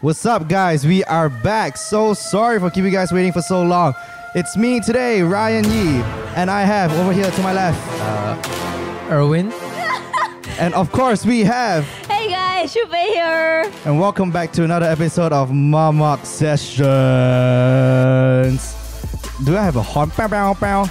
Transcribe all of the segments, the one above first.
What's up, guys? We are back. So sorry for keeping you guys waiting for so long. It's me today, Ryan Yee, and I have over here to my left, uh, Irwin. and of course we have, Hey guys, ShuFaye here. and welcome back to another episode of Mamak Sessions. Do I have a horn? Bow, bow, bow.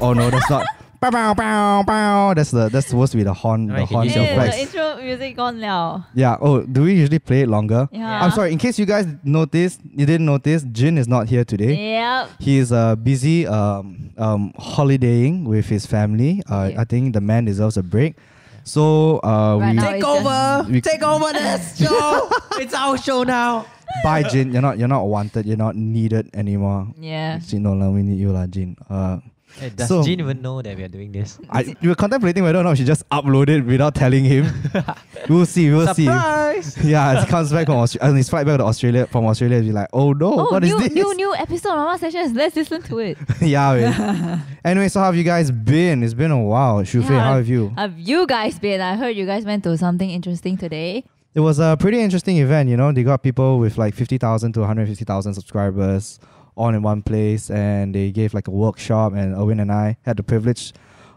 Oh no, that's not. Bow, bow, bow, bow. That's the that's supposed to be the horn. The you can horn use Yeah, your effects. the intro music gone now. Yeah. Oh, do we usually play it longer? Yeah. I'm sorry. In case you guys noticed, you didn't notice, Jin is not here today. Yep. He is uh, busy um, um, holidaying with his family. Uh, Yeah. I think the man deserves a break. So uh, Right we Take over! We- Take over this show! it's our show now! bye, Jin. You're not you're not wanted. You're not needed anymore. Yeah. Actually, no, no, we need you, lah, Jin. Uh, Hey, does So- Jin even know that we are doing this? I we were contemplating whether or not we should just upload it without telling him. we'll see. We'll Surprise! see. Yeah, as he comes back from Australia, his flight back to Australia from Australia, he'll be like, "Oh no, Oh, what is new, this?" new new episode of Mamak Sessions. Let's listen to it. yeah. wait. anyway, so how have you guys been? It's been a while. ShuFaye, Yeah. how have you? Have you guys been? I heard you guys went to something interesting today. It was a pretty interesting event, you know. They got people with like 50,000 to 150,000 subscribers all in one place and they gave like a workshop and Irwin and I had the privilege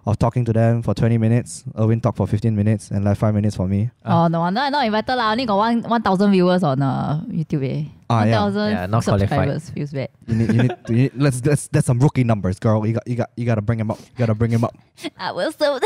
of talking to them for 20 minutes. Irwin talked for 15 minutes and left 5 minutes for me. Oh no wonder I'm not invited lah. Only got one one thousand viewers on uh, YouTube. Eh. Ah, one yeah. thousand Yeah, not qualified. subscribers feels bad. You need, you need, to, you need let's, let's that's some rookie numbers, girl. You got you got you got to bring him up. You got to bring him up. I will so.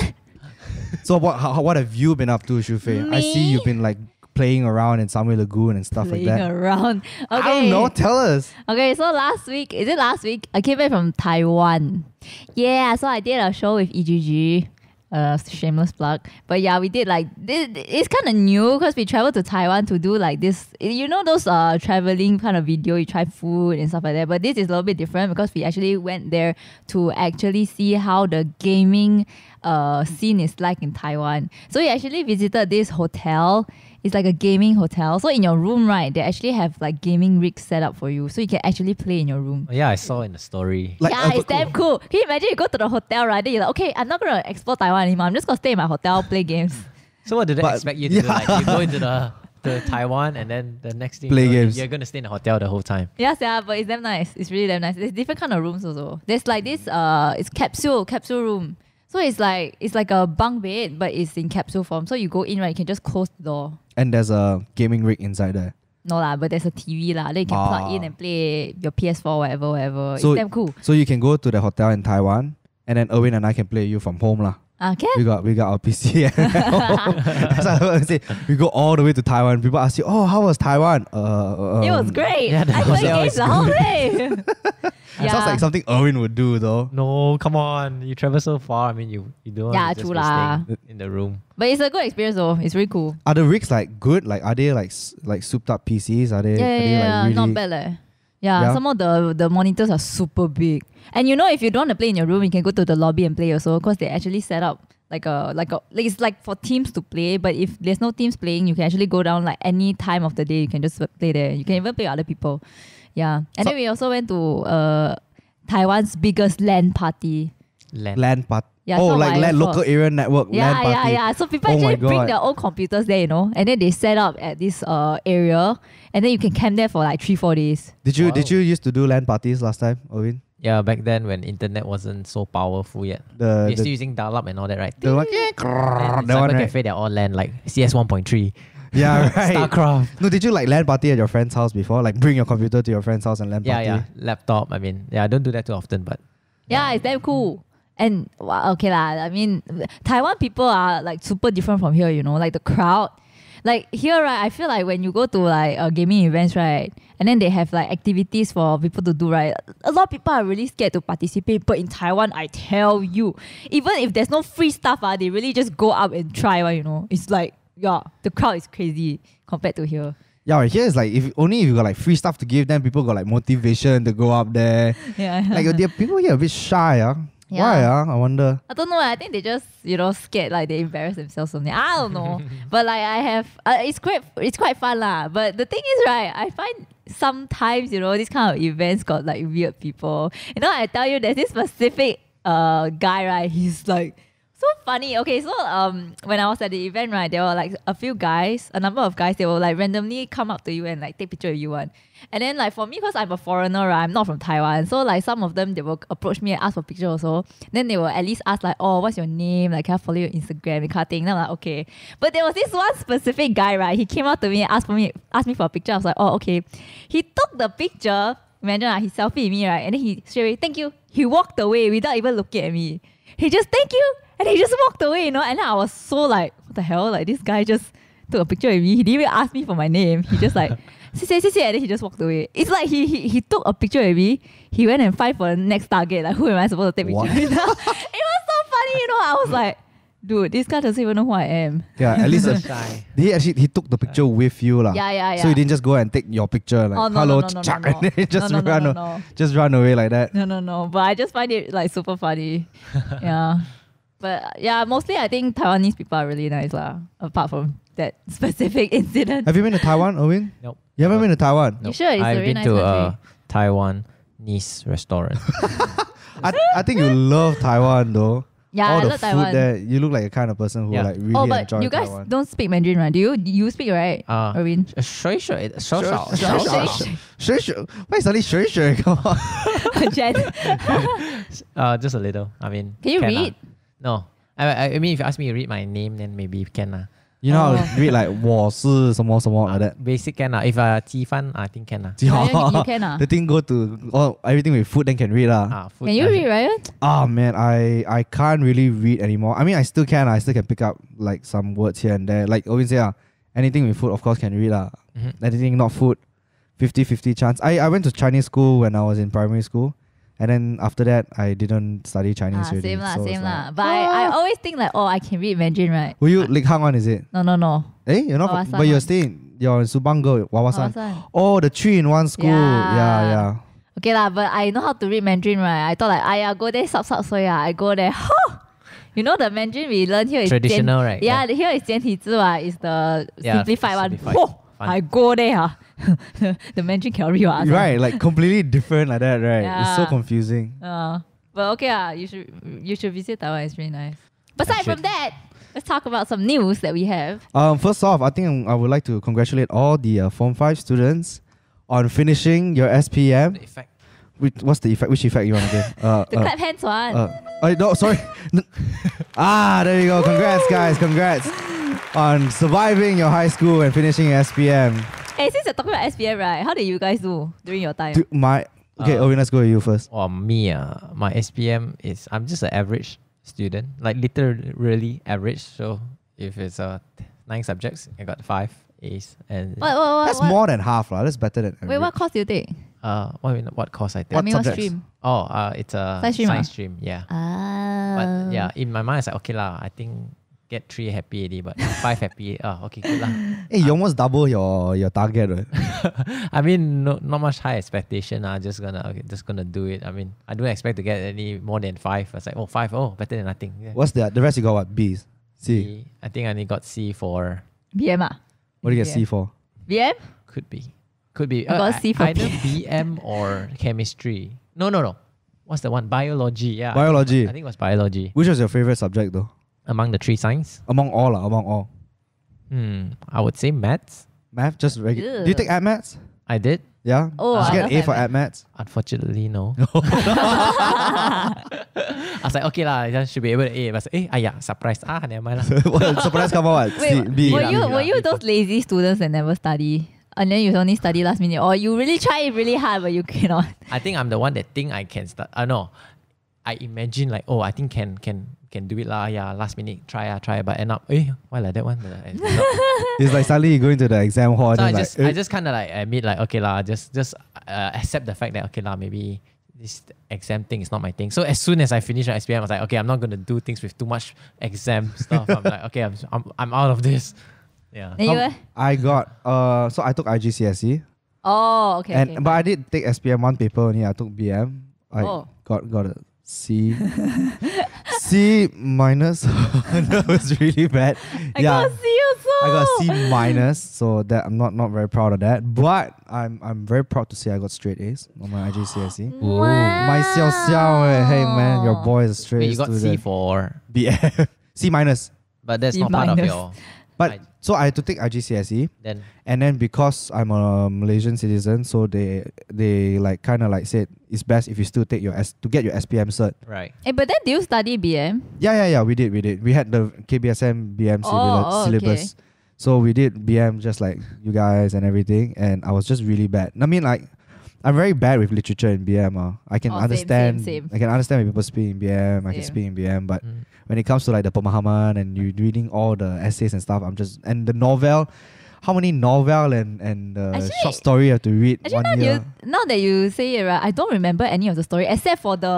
So what how, what have you been up to, ShuFaye? I see you've been like playing around in Sunway Lagoon and stuff playing like that. around. Okay. I don't know. Tell us. Okay, so last week, is it last week? I came back from Taiwan. Yeah, so I did a show with EGG. Uh, shameless plug. But yeah, we did like this. It's kind of new because we traveled to Taiwan to do like this. You know those uh traveling kind of video. You try food and stuff like that. But this is a little bit different because we actually went there to actually see how the gaming uh scene is like in Taiwan. So we actually visited this hotel. It's like a gaming hotel. So in your room, right, they actually have like gaming rigs set up for you, so you can actually play in your room. Oh, yeah, I saw in the story. Like, yeah, uh, it's damn cool. Can you imagine you go to the hotel, right? Then you're like, okay, I'm not gonna explore Taiwan anymore. I'm just gonna stay in my hotel, play games. So what did they But- expect you to do? yeah. Like, you go into the, the Taiwan and then the next thing Play you know, games. You're going to stay in the hotel the whole time. Yes, yeah, but it's damn nice. It's really damn nice. There's different kind of rooms also. There's like this uh it's capsule, capsule room. So it's like it's like a bunk bed, but it's in capsule form. So you go in, right, you can just close the door. And there's a gaming rig inside there. No lah, but there's a TV lah. Then you can Ah. plug in and play your PS4, whatever, whatever. So- it's damn cool. So you can go to the hotel in Taiwan, and then Irwin and I can play you from home lah. Ah, can? We got we got our PC. That's what I say. We go all the way to Taiwan. People ask you, "Oh, how was Taiwan?" Uh, it was um, great. yeah, the I played hotel games is the whole day. It sounds like something Irwin would do, though. No, come on. You travel so far. I mean, you, you don't Yeah, want just true lah. in the room. But it's a good experience though. It's really cool. Are the rigs like good? Like, are they like like souped up PCs? Are they? Yeah, are yeah, they yeah, really? not bad leh. Yeah, Yeah? some of the the monitors are super big. And you know, if you don't want to play in your room, you can go to the lobby and play also, because they actually set up like a like a like it's like for teams to play. But if there's no teams playing, you can actually go down like any time of the day. You can just play there. You can even play with other people. Yeah, and So- then we also went to uh Taiwan's biggest LAN party. Land. LAN part. Yeah, oh, it's like LAN local area network. Yeah, LAN party. yeah, yeah. So people Oh actually bring their own computers there, you know, and then they set up at this uh area, and then you can camp there for like three, four days. Did you Wow. did you used to do LAN parties last time, Irwin? Yeah, back then when internet wasn't so powerful yet. The We're the, still using dial-up and all that, right? the one, And that one, Cyber right? Cafe, they're all land like CS 1.3. Yeah, right. StarCraft. No, did you like land party at your friend's house before? Like bring your computer to your friend's house and land Yeah, party? yeah. Laptop. I mean, yeah, I don't do that too often, but Yeah, it's damn cool. And wow, okay lah. I mean, Taiwan people are like super different from here. You know, like the crowd. Like here, right? I feel like when you go to like uh, gaming events, right, and then they have like activities for people to do, right. A lot of people are really scared to participate. But in Taiwan, I tell you, even if there's no free stuff, ah, they really just go up and try. One, you know, it's like yeah, the crowd is crazy compared to here. Yeah, right, here is like if only if you got like free stuff to give, then people got like motivation to go up there. Yeah, like the people here a bit shy, ah. Why, Yeah. ah? I wonder. I don't know. I think they just you know scared like they embarrass themselves something. I don't know. but like I have, uh, it's quite it's quite fun lah. But the thing is, right? I find sometimes you know this kind of events got like weird people. You know, I tell you, there's this specific uh guy right. He's like So funny. Okay, so um, when I was at the event, right, there were like a few guys, a number of guys. They will like randomly come up to you and like take picture of you one. And then like for me, because I'm a foreigner, right, I'm not from Taiwan. So like some of them they will approach me and ask for picture also. Then they will at least ask like, oh, what's your name? Like, can I follow your Instagram? And kind of thing. Then I'm like, okay. But there was this one specific guy, right? He came up to me and asked for me, asked me for a picture. I was like, oh, okay. He took the picture. Imagine uh, he selfie me, right? And then he straight away, thank you. He walked away without even looking at me. He just thank you. And he just walked away, you know. And then I was so like, what the hell? Like this guy just took a picture of me. He didn't even ask me for my name. He just like, say, say, say, and then he just walked away. It's like he, he he took a picture of me. He went and fight for the next target. Like, who am I supposed to take picture What? with? it was so funny, you know. I was like, dude, this guy doesn't even know who I am. Yeah, at least Shy. he actually he took the picture with you lah. Yeah, yeah, yeah. So you didn't just go and take your picture like oh no, hello no, no, no, chuck, no, no. and then just no, no, run no, no, no. just run away like that. No, no, no. But I just find it like super funny. yeah. But uh, yeah, mostly I think Taiwanese people are really nice lah. Apart from that specific incident. Have you been to Taiwan, Owen? Nope. You haven't been to Taiwan? You sure? It's a I've very been nice to country. a Taiwan Nice restaurant. I, I think you love Taiwan though. Yeah, All I the love food Taiwan. there, you look like a kind of person who Yeah. like really oh, but enjoy you guys Taiwan. don't speak Mandarin, right? Do you? You speak, right? Uh, Irwin? sure, sure, it- sure, Sure, sure, sure, sure, sure. sure. Sure, sure. Why suddenly sure, sure? Come on. Jen, Uh, just a little. I mean, Can you lah. read? No, I, I, I mean, if you ask me to read my name, then maybe can lah. You know how Oh. to read like 我是什么什么 like that. Basic can lah. If uh, 鸡饭, I think can lah. Yeah, you, you can ah. The thing go to oh, everything with food then can read lah. Ah, food, Can you uh, read, Ryan? Oh man, I I can't really read anymore. I mean, I still can. I still can pick up like some words here and there. Like always say, ah, anything with food, of course, can read lah. Mhm. Anything not food, 50-50 chance. I, I went to Chinese school when I was in primary school, and then after that, I didn't study Chinese Ah, already. same lah, so it's same like- lah. But I, I always think like, oh, I can read Mandarin, right? Were you Lik Hang one? Is it? No, no, no. Eh, you're not. From, Wawasan but you're one. staying. You're in Subang Girl, Wawasan. Wawasan. Oh, the three in one school. Yeah, Yeah. yeah. Okay lah, but I know how to read Mandarin, right? I thought like, aya, go there, sup, sup, so yeah, I go there. Huh! You know the Mandarin we learn here is Traditional, right? Yeah, here is 简体字, right? Is the Yeah, simplified one. simplified. Whoa, Fun. I go there, ah. the Mandarin can read ah, so- Right, like completely different like that, right? Yeah. It's so confusing. Uh, but okay, ah, you should you should visit Taiwan. It's really nice. Aside from that, let's talk about some news that we have. Um, first off, I think I would like to congratulate all the uh, Form 5 students on finishing your SPM. The effect. Which, what's the effect? Which effect you want to give? Uh, The uh, clap hands one. uh, oh, no, sorry. ah, there you go. Congrats, guys. Congrats on surviving your high school and finishing your SPM. hey, since you're talking about SPM, right? How did you guys do during your time? Do my okay, Uh, Owen, let's go with you first. Or me, uh, my SPM is I'm just an average student, like literally average. So if it's uh, nine subjects, I got five A's and what, what, what, That's what? more than half, lah. That's better than. Wait, what course do you take? uh, what what course I take? I mean, what subjects? stream? Oh, uh, it's a Science stream, ah? stream. Yeah. Ah. But yeah, in my mind, it's like okay lah. I think get three happy already, but five happy. Oh, okay, good lah. Hey, you almost double your your target, right? I mean, no, not much high expectation. I'm just gonna okay, just gonna do it. I mean, I don't expect to get any more than five. I was like, oh, five, oh, better than nothing. Yeah. What's the the rest? You got what? B's. C. C. I think I only got C for BM ah? What do you get Yeah. C for? BM? could be, could be. I got I- C for either BM or chemistry. No, no, no. What's the one? Biology. Yeah. I think was- Biology. I think it was biology Which was your favorite subject though? Among the three science. Among all, lah. Among all. Hmm. I would say maths. Math, just regular. Do you take ad maths? I did. Yeah. Oh, Did you I get love A for ad ad maths? Unfortunately, no. I was like, okay lah, I should be able to A. But I was like, eh, ah, yeah, surprise. Ah, never mind lah. what, surprise come out what? C, Wait, B. were you were you those lazy students that never study? And then you only study last minute, or you really try really hard but you cannot. I think I'm the one that think I can start. I uh, know. I imagine like, oh, I think can can can do it lah. Yeah, last minute try ah try, but end up, eh, why like that one? The end It's like suddenly you go into the exam hall so I just like, I eh, just kind of like admit like, okay lah, just just uh, accept the fact that okay lah, maybe this exam thing is not my thing. So as soon as I finish my SPM, I was like, okay, I'm not gonna do things with too much exam stuff. I'm like, okay, I'm I'm, I'm out of this. Yeah. Then How- eh? I got uh so I took IGCSE Oh, okay. and okay, but I did take SPM one paper only. I took BM. I Oh. got got a C. C minus. that was really bad. I yeah. got C also. I got C minus, so that I'm not not very proud of that. But I'm I'm very proud to say I got straight A's on my IGCSE. Whoa. My xiao xiao, eh. hey man, your boy is a straight Wait, A you got C student. for, BF. C minus. but that's C not part of minus. your. But I- so I had to take IGCSE, then and then because I'm a Malaysian citizen, so they they like kind of like said it's best if you still take your S to get your SPM cert. right. Eh, but then do you study BM? Yeah, yeah, yeah. We did, we did. We had the KBSM BM Oh, syllabus. oh, syllabus. So we did BM just like you guys and everything, and I was just really bad. I mean, like, I'm very bad with literature in BM. Uh. I can Oh, understand. same, same. I can understand when people speak in BM. I can speak in BM, but Mm when it comes to like the pemahaman and you reading all the essays and stuff, I'm just and the novel. How many novel and and uh, Actually- short story you have to read Actually, one now year? you now that you say it, right, I don't remember any of the story except for the,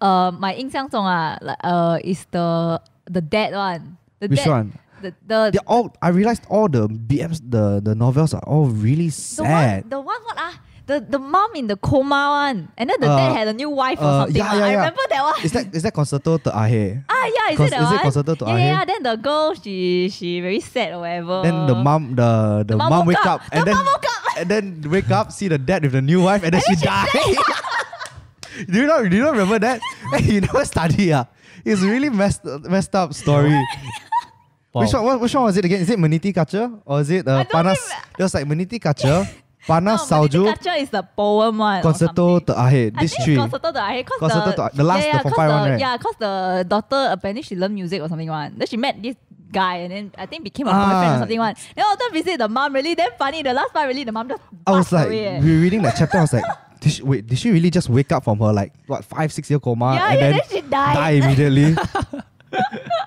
uh, my 印象中啊, like uh, is the the dead one. The Which dead, one? The the They're all. I realized all the BMs, the the novels are all really the one sad. the one what ah The the mom in the coma one, and then the Uh, dad had a new wife or uh, something. yeah, ah. yeah, I remember that one. Is that is that Konserto Terakhir? ah yeah, is Cons- it that is it concerto to yeah, yeah, Ahe? yeah. Then the girl she she very sad or whatever. Then the mom, the the, mom mom, wake up. up, and The then mom woke up. and then wake up, see the dad with the new wife, and then she died. do you not do you not remember that? Hey, you never study ah. It's a really messed messed up story. Which one? What, which one was it again? Is it Meniti Kaca or is it uh, Panas? was like Meniti Kaca, Panas no, Salju, Culture is the poem one. Concerto something. to Ahe. I These think three. Concerto cause Concerto the, the last, yeah, the yeah, cause five the, one, right? Yeah, cause the daughter apparently she learned music or something one. Then she met this guy and then I think became a Ah. boyfriend or something one. Then after visit the mom really damn funny. The last part really the mom just I was like, away, we were reading that chapter. I was like, did she, wait, did she really just wake up from her like what five, six year coma yeah, and yeah, then then she died. die immediately?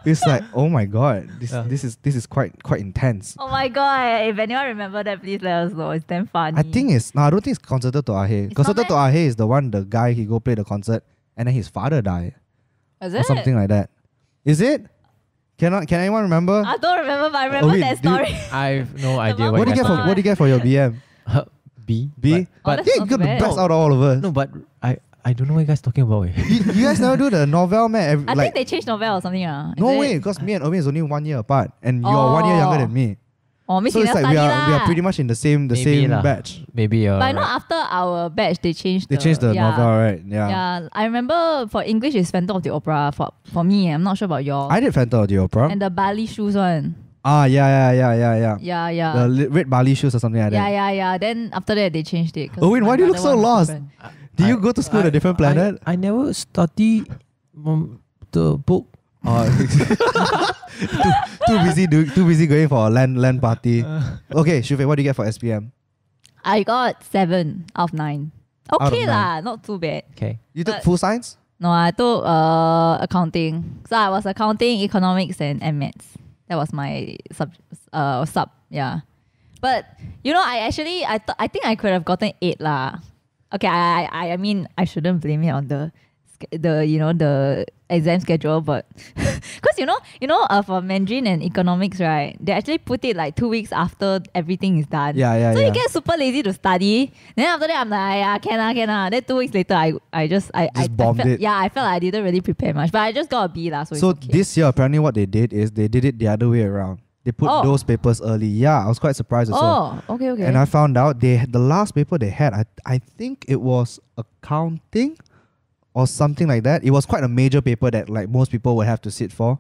it's like, oh my god, this Yeah. this is this is quite quite intense. Oh my god! If anyone remember that, please let us know. It's damn funny. I think it's no, I don't think it's Konserto Terakhir. It's Concerto not to Ahe is the one the guy he go play the concert and then his father died is or it? something like that. Is it? Cannot can anyone remember? I don't remember, but I remember wait, that do you- story. I've no idea what, what do you get for what do you get for your BM? B. B? But, Oh, yeah, you not got the best out of all of us. no, but I I don't know what you guys talking about. eh. you, you guys never do the novel, man. Every, I like, think they changed novel or something. Uh. No it? way, because me and Omi is only one year apart, and you're one year younger Oh. than me. Oh, means So it's like we study are we are pretty much in the same the Maybe same lah. batch. Maybe uh. But not right. after our batch, they changed. They the, changed the yeah. novel, right? Yeah. Yeah, I remember for English it's Phantom of the Opera for for me. I'm not sure about y'all. I did Phantom of the Opera. and the Bali shoes one. ah, yeah, yeah, yeah, yeah, yeah. Yeah, yeah. The li- red Bali shoes or something like yeah, that. yeah, yeah. Yeah. Then after that they changed it. 'cause Oh, wait, why do you look so lost? different. Do you I- go to school on a different planet? I, never study um, the book. Oh, too, too busy do, too busy going for a land land party. Okay, ShuFaye, what do you get for SPM? I got seven out of nine. of Okay nine. lah, not too bad. Okay. You took But- full science? No, I took uh accounting. So I was accounting, economics, and MMATs. That was my sub uh sub. Yeah, but you know, I actually I thought I think I could have gotten eight lah. Okay, I I I mean I shouldn't blame it on the the you know the exam schedule, but because you know you know uh, for Mandarin and economics right, they actually put it like two weeks after everything is done. Yeah, yeah, So yeah. you get super lazy to study. Then after that, I'm like, yeah, can ah, can ah. Then two weeks later, I I just I Just I, I bombed felt, it. Yeah, I felt like I didn't really prepare much, but I just got a B lah. So, So okay. this year, apparently, what they did is they did it the other way around. They put Oh. those papers early. Yeah, I was quite surprised. Oh, okay, okay. And I found out they the last paper they had, I I think it was accounting or something like that. It was quite a major paper that like most people would have to sit for.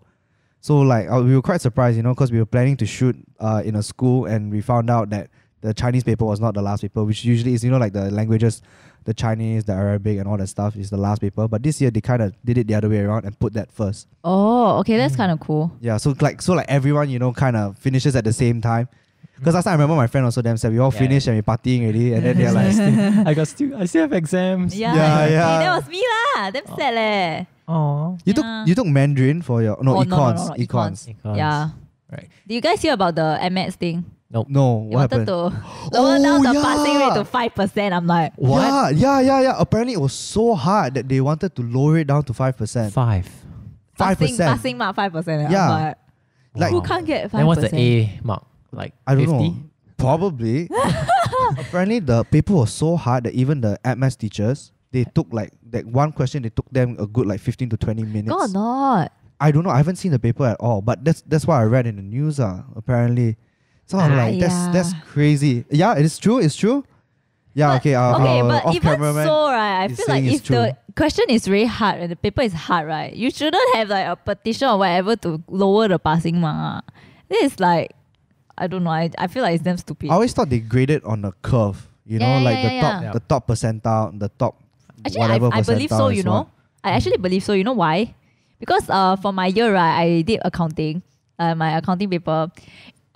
So like uh, we were quite surprised, you know, because we were planning to shoot uh, in a school and we found out that the Chinese paper was not the last paper, which usually is you know like the languages, the Chinese, the Arabic, and all that stuff is the last paper. But this year they kind of did it the other way around and put that first. oh, okay, Mm. that's kind of cool. Yeah, so like so like everyone you know kind of finishes at the same time. Because last time I remember my friend also them said we all Yeah, finished and we partying already, and then they're like, I got still I still have exams. Yeah, Yeah, exactly. yeah. That was me lah. Damn sad leh. Oh. you took you took Mandarin for your no Oh, no, no, econs no, no, econs. Econs. Yeah. Right. Did you guys hear about the MX thing? No, They what wanted happened? to lower down the Oh, passing rate to five percent. I'm like, What? Yeah, yeah, yeah, yeah. Apparently it was so hard that they wanted to lower it down to five percent. Five. Five passing, percent. passing mark five percent. Yeah. like, Like- who can't get five Then what's percent? the A mark? Like I don't 50? know. Probably. Apparently the paper was so hard that even the MS teachers they took like that one question they took them a good like fifteen to twenty minutes. God not. I don't know. I haven't seen the paper at all, but that's that's what I read in the news. Uh, apparently. So I'm Ah, like, that's that's crazy. Yeah, it's true. It's true. Yeah. But- okay. Uh, okay, uh, but even so, right, I feel like if the question is really hard and the paper is hard, right, you shouldn't have like a petition or whatever to lower the passing mark. ah. This is like, I don't know. I, I feel like it's damn stupid. I always thought they graded on a curve. You know, Yeah, like yeah, the top, yeah. the top percentile, the top Actually, whatever I, I believe so. You know, what. I actually believe so. You know why? Because uh, for my year, right, I did accounting. Uh, my accounting paper.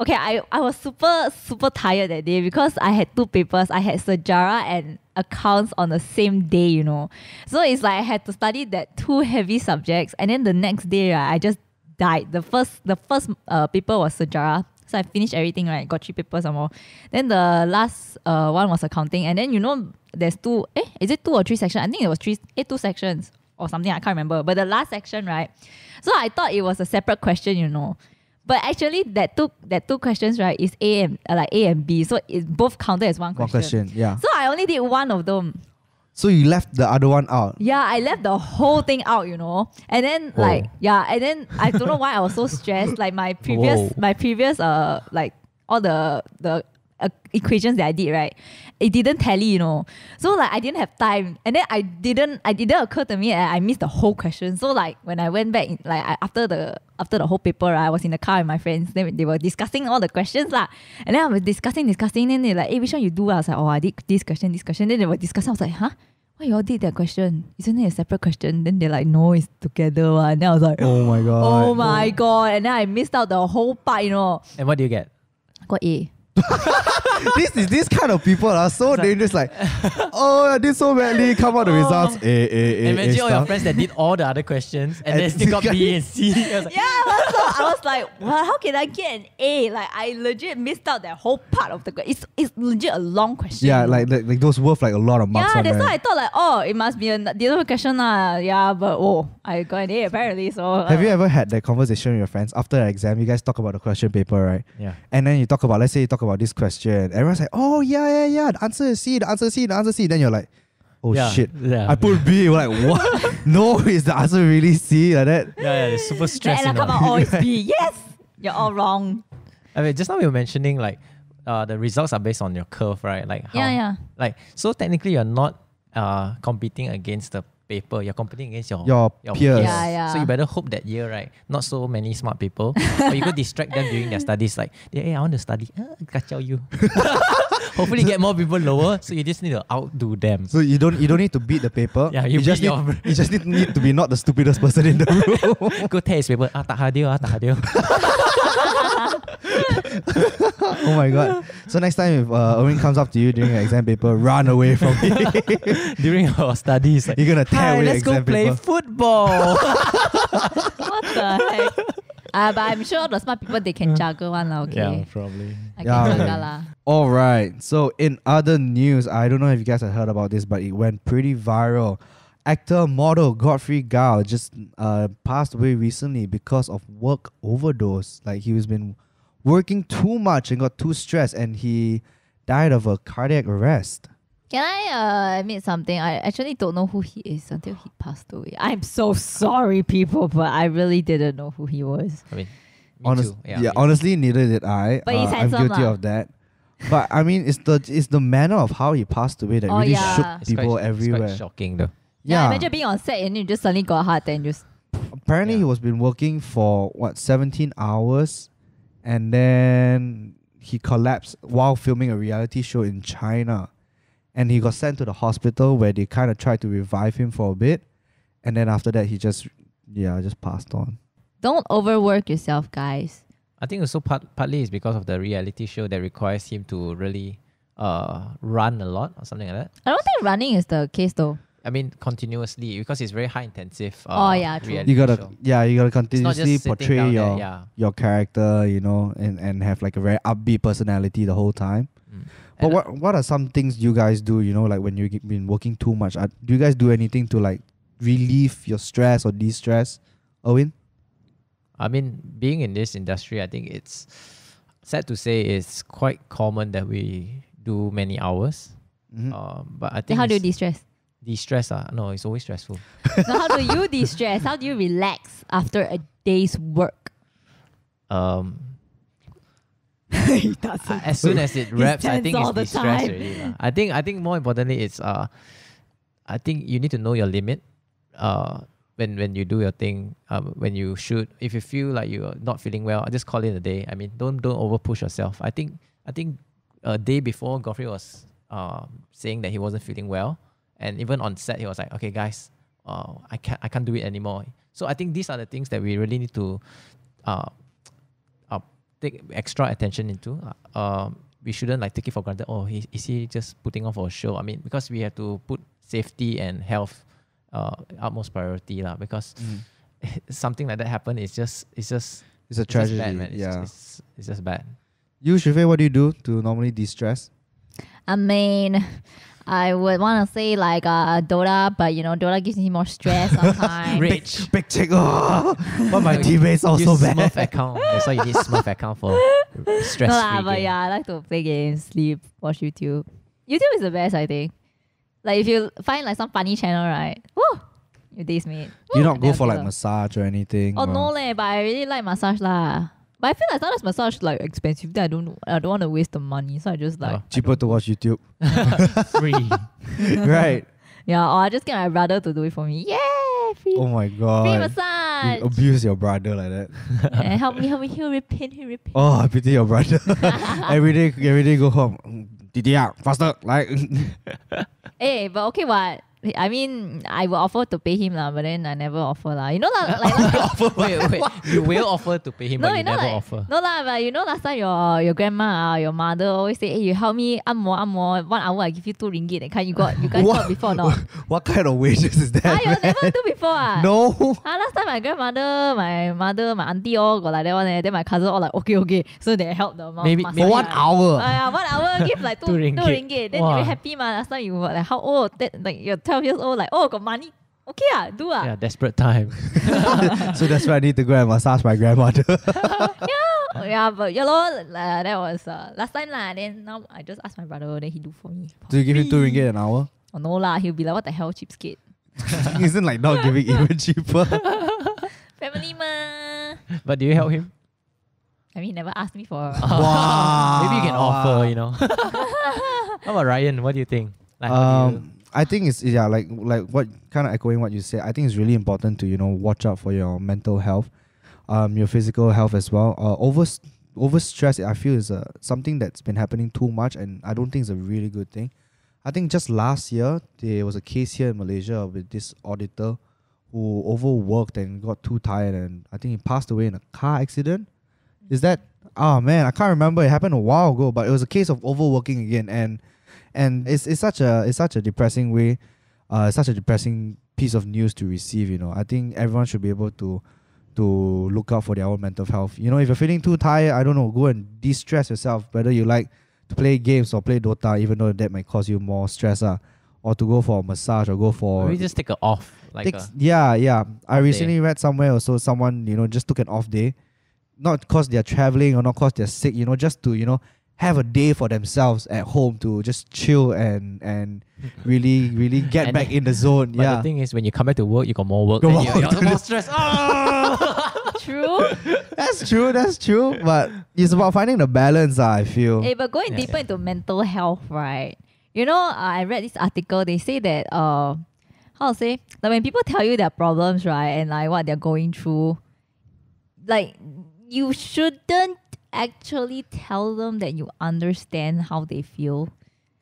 Okay, I, I was super super tired that day because I had two papers. I had Sejarah and accounts on the same day. You know, so it's like I had to study that two heavy subjects, and then the next day, right, I just died. The first the first uh, paper was Sejarah. So I finished everything, right? Got three papers or more. Then the last uh, one was accounting. And then, you know, there's two, eh, is it two or three sections? I think it was three, eh, two sections or something. I can't remember. But the last section, right? So I thought it was a separate question, you know. But actually, that two that two questions, right, is A and uh, like A and B. So it both counted as one question. one question. question. Yeah. So I only did one of them. So you left the other one out. Yeah, I left the whole thing out, you know. And then Whoa. like yeah, and then I don't know why I was so stressed. Like my previous Whoa. my previous uh like all the the uh, equations that I did, right? It didn't tally, you know. So like I didn't have time. And then I didn't I didn't occur to me and I missed the whole question. So like when I went back in, like I, after the after the whole paper, right, I was in the car with my friends. Then they were discussing all the questions lah. And then I was discussing, discussing, then they like, hey, which one you do? I was like, oh, I did this question, this question. Then they were discussing. I was like, huh? Why you all did that question? Isn't it a separate question? Then they're like, no, it's together one. Then I was like, Oh my god. oh my god. And then I missed out the whole part, you know. And what do you get? Got A. this is this kind of people are so like- dangerous. Like, oh, I did so badly. Come out the results. A A A. A Imagine eh, all your friends that did all the other questions and, And then still got B and C. I was like, Yeah, I was, so, I was like, well, how can I get an A? Like, I legit missed out that whole part of the question. It's, it's legit a long question. Yeah, like, like like those worth like a lot of marks. yeah, that's why I thought like, oh, it must be a, the other question lah. Yeah, but oh, I got an A apparently. So uh, Have you uh. ever had that conversation with your friends after an exam? You guys talk about the question paper, right? yeah. And then you talk about, let's say you talk about this question. Everyone's like, oh, yeah, yeah, yeah. The answer is C, the answer is C, the answer is C. Then you're like, oh, Yeah, shit. yeah. I put B. You're like, what? no, is the answer really C? Like that? Yeah, yeah, they're super The stressed. end you come know. out, oh, it's B. Yes, you're all wrong. I mean, just now we were mentioning like uh, the results are based on your curve, right? Like how, Yeah, yeah. Like so, technically, you're not uh, competing against the paper. You're competing against your Your peers. Yeah, yeah. So you better hope that year, right? Not so many smart people, or you could distract them during their studies. Like, hey, I want to study. Ah, kacau you. Hopefully, get more people lower. So you just need to outdo them. So you don't you don't need to beat the paper. Yeah, you just need, your- you just need, need to be not the stupidest person in the room. Go tear his paper. Ah, tak hadir, ah, tak hadir. oh my god. So next time if uh, Owen comes up to you during an exam paper, run away from him. during our studies. Like, You're gonna tear Hi, away let's go play paper. football. What the heck? Uh, but I'm sure the smart people they can juggle one lah. Okay, yeah, probably. I Yeah, can okay. juggle lah. All right. So in other news, I don't know if you guys have heard about this, but it went pretty viral. Actor model Godfrey Gao just uh, passed away recently because of work overdose. Like he was been working too much and got too stressed, and he died of a cardiac arrest. Can I uh, admit something? I actually don't know who he is until he passed away. I'm so sorry, people, but I really didn't know who he was. I mean, me Honest, too. yeah, me- honestly, neither did I. But he's Uh, I'm guilty lah. of that. But I mean, it's the it's the manner of how he passed away that Oh, really yeah. shook It's people quite, It's everywhere. quite shocking though. Yeah, Yeah, imagine being on set and you just suddenly got a heart and just apparently he was been working for what 17 hours, and then he collapsed while filming a reality show in China, and he got sent to the hospital where they kind of tried to revive him for a bit, and then after that he just yeah just passed on. don't overwork yourself, guys. I think also part, partly is because of the reality show that requires him to really uh run a lot or something like that. I don't think running is the case though. I mean, continuously because it's very high intensive. Uh, Oh, yeah, true. You gotta show. yeah you gotta continuously portray your there, yeah. your character, you know, and, and have like a very upbeat personality the whole time. But what what are some things you guys do? You know, like when you've been working too much, uh, do you guys do anything to like relieve your stress or de-stress? Owen, I mean, being in this industry, I think it's sad to say it's quite common that we do many hours. Mhm. Um, but I think how do you de-stress? de-stress. Uh, no, it's always stressful. so how do you de-stress? How do you relax after a day's work? Um, he doesn't. uh, as soon as it wraps, I think it's time. already. I think I think more importantly, it's uh, I think you need to know your limit. Uh, when when you do your thing, um, when you shoot, if you feel like you're not feeling well, just call it a day. I mean, don't don't over push yourself. I think I think a day before Godfrey was uh, saying that he wasn't feeling well, and even on set he was like, okay guys, uh, I can't I can't do it anymore. So I think these are the things that we really need to uh, take extra attention into. Uh, um, we shouldn't like take it for granted. Oh, he, is he just putting on for a show? I mean, because we have to put safety and health uh, utmost priority lah. Because something like that happen, it's just it's just It's a it's just tragedy. bad, man. It's, yeah. it's, it's just bad. You, ShuFaye, what do you do to normally de-stress? I mean, I would want to say like uh, Dota, but you know, Dota gives me more stress sometimes. Rich. Big chick. Oh, but my You- teammates Use also bad. Smurf account. That's why you need Smurf account for stress no lah, but game. yeah, I like to play games, sleep, watch YouTube. YouTube is the best, I think. Like if you find like some funny channel, right? Woo, your day's made. You don't go for like massage or anything. Oh or- no leh, but I really like massage lah. But I feel like sometimes massage like expensive. Then I don't I don't want to waste the money, so I just like Oh. Cheaper to watch YouTube, free. right? yeah, or I just get my brother to do it for me. Yeah, free, Oh my god, free god! massage. You abuse your brother like that. yeah, help me, help me heal, repain, heal, repain. Oh, I pity your brother. every day, every day go home. Didi ah, faster! Like, Hey, but okay, what? I mean, I will offer to pay him lah, but then I never offer lah. You know lah, like offer, wait, wait, you will offer to pay him, no, but you, know, never like, offer. No lah, but you know last time your your grandma, ah, your mother always say, "Hey, you help me up more, up more. One hour I give you two ringgit." That kind you got, you guys got before or not? What kind of wages is that? I you never do before. Ah. No. Ah, last time my grandmother, my mother, my auntie all got like that one. Eh. Then my cousin all like okay, okay. So they help the mom. Maybe, maybe one hour. Ah, yeah, one hour give like two, two ringgit. Two ringgit. Then wow. you happy ma. Last time you were like how old? Like you're 12 years old. Like oh got money. Okay ah, do ah. Yeah, desperate time. so that's why I need to go and massage my grandmother. Oh, yeah, but yeah, lor, uh, that was uh, last time lah. Then now I just ask my brother, then he do for me. Do you give him two ringgit an hour? Oh no lah, he'll be like, what the hell, cheapskate. Isn't like not giving even cheaper? Family ma. but do you help him? I mean, he never asked me for. wow. Maybe you can offer, you know. How about Ryan? What do you think? Like, how do you- Um, I think it's yeah, like like what kind of echoing what you said. I think it's really important to you know watch out for your mental health, um, your physical health as well. Uh, over over stress, I feel is uh, something that's been happening too much, and I don't think it's a really good thing. I think just last year there was a case here in Malaysia with this auditor who overworked and got too tired, and I think he passed away in a car accident. Is that? Oh man, I can't remember. It happened a while ago, but it was a case of overworking again, and and it's it's such a it's such a depressing way, uh, such a depressing piece of news to receive. You know, I think everyone should be able to to look out for their own mental health. You know, if you're feeling too tired, I don't know, go and de-stress yourself. Whether you like to play games or play Dota, even though that might cause you more stress, uh, or to go for a massage or go for maybe just take a off. Like Take- a, yeah, yeah. I recently read somewhere also someone, you know, just took an off day. Not because they're traveling or not because they're sick, you know, just to, you know, have a day for themselves at home to just chill and and really, really get And back the- in the zone. but yeah. the thing is, when you come back to work, you got more work. Got and you're, you're more do. stressed. Oh! True. that's true, that's true. But it's about finding the balance, uh, I feel. Hey, but going Yeah. deeper into mental health, right? You know, uh, I read this article. They say that uh, how to say like when people tell you their problems, right, and like what they're going through, like you shouldn't actually tell them that you understand how they feel.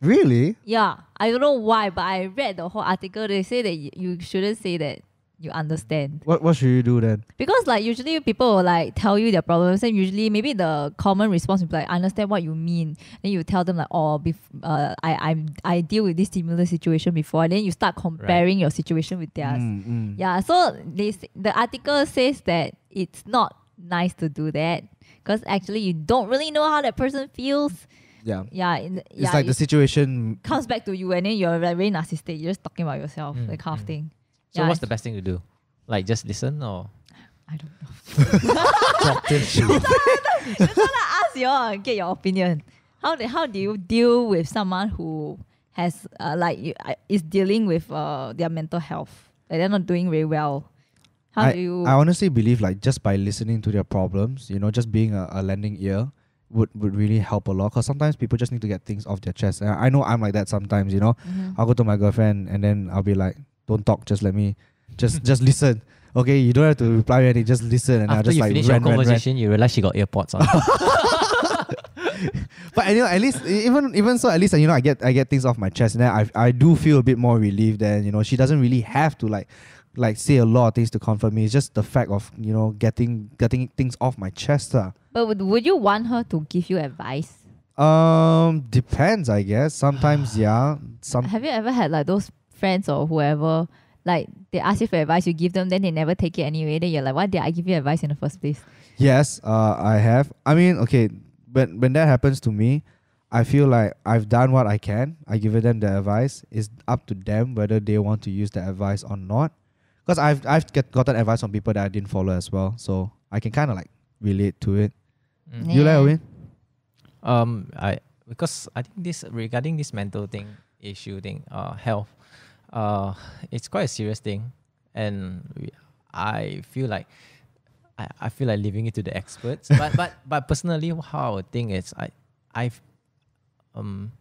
Really? Yeah, I don't know why, but I read the whole article. They say that y- you shouldn't say that you understand What what should you do then? because like usually people will like tell you their problems and usually maybe the common response will be like understand what you mean then you tell them like oh bef- uh, I I I deal with this similar situation before and then you start comparing your situation with theirs Mm, mm. yeah so this the article says that it's not nice to do that because actually you don't really know how that person feels Yeah. yeah in, It's yeah like the situation comes back to you and then you're like very narcissistic you're just talking about yourself Mm, that kind of mm. thing so Yeah, what's the best thing to do? Like just listen or I don't know talk them through? ask you all and get your opinion. How do, how do you deal with someone who has uh, like uh, is dealing with uh, their mental health. Like they're not doing very well. How do you? I honestly believe like just by listening to their problems, you know, just being a, a lending ear would, would really help a lot. Cause sometimes people just need to get things off their chest. And I know I'm like that sometimes. You know, Mhm. I'll go to my girlfriend and then I'll be like, "Don't talk, just let me, just just listen." Okay, you don't have to reply anything. Just listen, and I'll just you like finish rant, your rant, rant. conversation, you realize she got earpods on. But anyway, at least even even so, at least you know I get I get things off my chest, and then I I do feel a bit more relieved. Then you know she doesn't really have to like like say a lot of things to comfort me. It's just the fact of you know getting getting things off my chest. Uh. but would, would you want her to give you advice? Um, depends, I guess. Sometimes, yeah. Some Have you ever had like those friends or whoever like they ask you for advice, you give them, then they never take it anyway. Then you're like, why did I give you advice in the first place? yes, uh, I have. I mean, okay, when when that happens to me, I feel like I've done what I can. I give them the advice. It's up to them whether they want to use the advice or not. Because I've I've get, gotten advice from people that I didn't follow as well, so I can kind of like relate to it. Mm. You like Yeah. Owen? Um, I because I think this regarding this mental thing issue thing, uh, health, uh, it's quite a serious thing, and we, I feel like I, I feel like leaving it to the experts. but but but personally, how I think is I I've um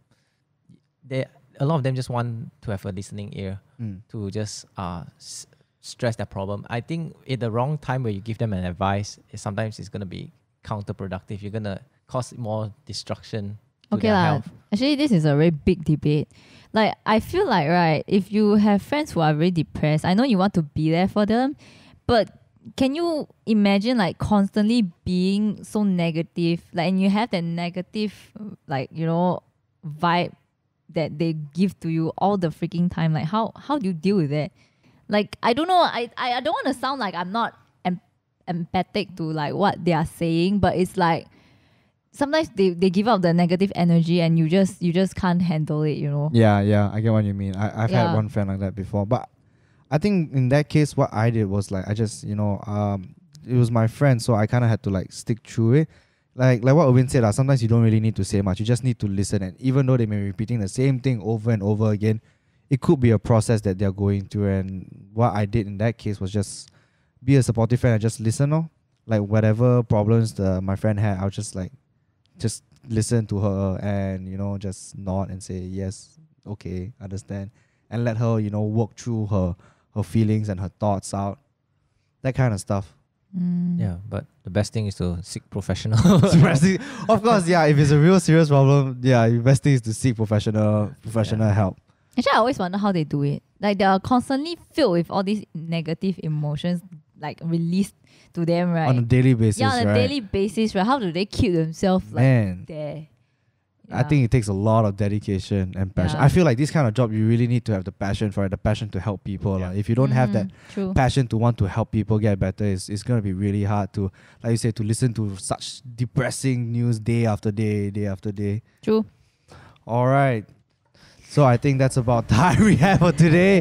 they a lot of them just want to have a listening ear Mm. to just uh s- stress their problem. I think at the wrong time where you give them an advice, it, sometimes it's gonna be counterproductive. You're gonna cause more destruction to Okay their. Actually, this is a very big debate. Like I feel like right, if you have friends who are very depressed, I know you want to be there for them, but can you imagine like constantly being so negative, like and you have that negative, like you know, vibe that they give to you all the freaking time? Like how how do you deal with that? Like I don't know. I I, I don't want to sound like I'm not em- empathetic to like what they are saying, but it's like sometimes they, they give out the negative energy and you just you just can't handle it you know Yeah, yeah, I get what you mean. I, I've Yeah. had one friend like that before. But I think in that case what I did was like I just, you know, um it was my friend, so I kinda had to like stick through it. Like like what Owen said, uh, sometimes you don't really need to say much. You just need to listen and even though they may be repeating the same thing over and over again, it could be a process that they're going through and what I did in that case was just be a supportive friend and just listen no? Like whatever problems the my friend had, I'll just like just listen to her and you know just nod and say yes okay understand and let her you know work through her her feelings and her thoughts out that kind of stuff Mm. Yeah, but the best thing is to seek professional. Of course yeah if it's a real serious problem yeah the best thing is to seek professional professional Yeah. help actually i always wonder how they do it. Like they're constantly filled with all these negative emotions like released to them right? On a daily basis yeah on a right? daily basis right? How do they keep themselves like man. there? I think it takes a lot of dedication and passion. Yeah. I feel like this kind of job, you really need to have the passion for it, the passion to help people. Yeah. Like, if you don't have that Mm, true. passion to want to help people get better it's, it's going to be really hard to like you say to listen to such depressing news day after day day after day. True. All right so i think that's about time we have for today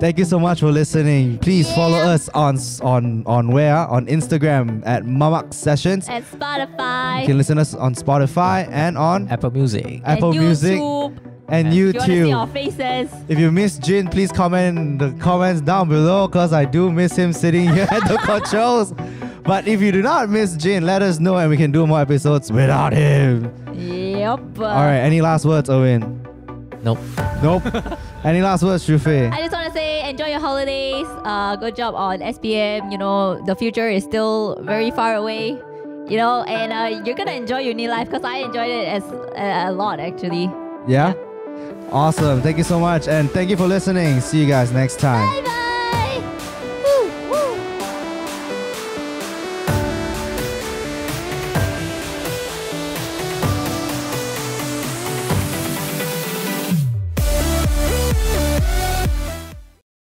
thank you so much for listening please follow us on on on where on instagram at mamak sessions and spotify you can listen to us on spotify and on Apple Music. apple and music YouTube. and And- If you want see our faces if you miss Jin, please comment in the comments down below because I do miss him sitting here at the controls. But if you do not miss Jin, let us know and we can do more episodes without him. yep All right, any last words, Owen? Nope. Nope. any last words, ShuFaye? I just want to say, enjoy your holidays. Uh, good job on SPM. You know, the future is still very far away. You know, and uh, you're gonna enjoy uni life because I enjoyed it as uh, a lot actually. Yeah? Awesome. Thank you so much. And thank you for listening. See you guys next time. Bye